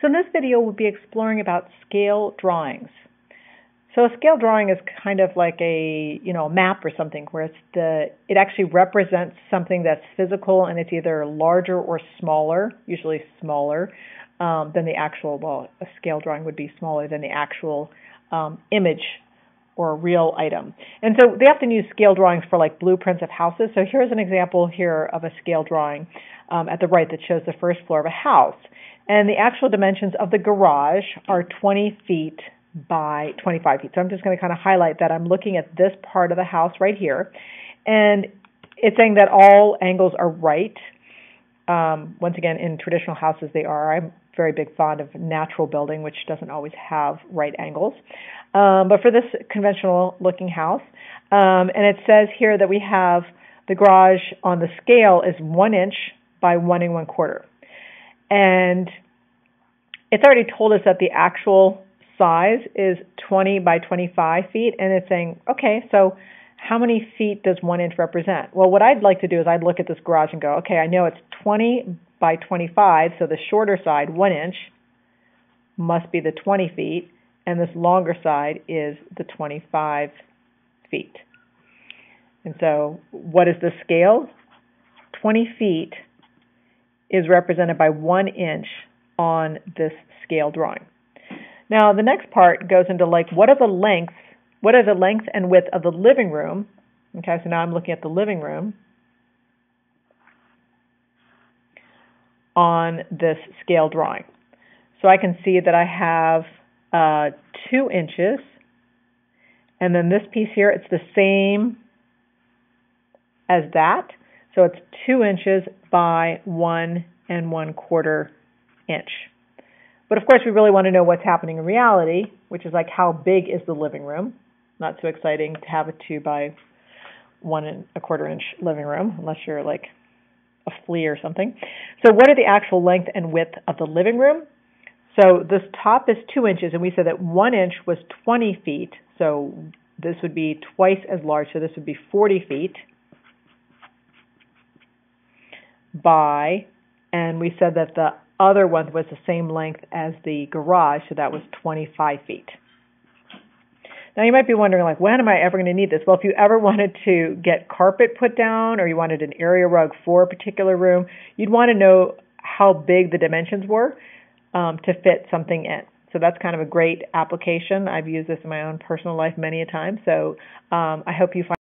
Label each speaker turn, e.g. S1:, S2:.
S1: So in this video we'll be exploring about scale drawings. So a scale drawing is kind of like a you know a map or something where it's the it actually represents something that's physical and it's either larger or smaller, usually smaller um, than the actual. Well, a scale drawing would be smaller than the actual um, image or real item. And so they often use scale drawings for like blueprints of houses. So here's an example here of a scale drawing um, at the right that shows the first floor of a house. And the actual dimensions of the garage are 20 feet by 25 feet. So I'm just going to kind of highlight that I'm looking at this part of the house right here. And it's saying that all angles are right. Um, once again, in traditional houses, they are. I'm very big fond of natural building, which doesn't always have right angles. Um, but for this conventional looking house, um, and it says here that we have the garage on the scale is one inch by one and one quarter. And it's already told us that the actual size is 20 by 25 feet, and it's saying, okay, so how many feet does one inch represent? Well, what I'd like to do is I'd look at this garage and go, okay, I know it's 20 by 25, so the shorter side, one inch, must be the 20 feet, and this longer side is the 25 feet. And so, what is the scale? 20 feet is represented by one inch on this scale drawing. Now, the next part goes into like what are the lengths, what are the length and width of the living room? Okay, so now I'm looking at the living room on this scale drawing. So I can see that I have uh, two inches, and then this piece here, it's the same as that. So it's two inches by one and one quarter inch. But of course, we really want to know what's happening in reality, which is like how big is the living room. Not so exciting to have a two by one and a quarter inch living room, unless you're like a flea or something. So, what are the actual length and width of the living room? So, this top is two inches, and we said that one inch was 20 feet. So, this would be twice as large. So, this would be 40 feet by, and we said that the other one was the same length as the garage, so that was 25 feet. Now you might be wondering, like, when am I ever going to need this? Well, if you ever wanted to get carpet put down or you wanted an area rug for a particular room, you'd want to know how big the dimensions were um, to fit something in. So that's kind of a great application. I've used this in my own personal life many a time. So um, I hope you find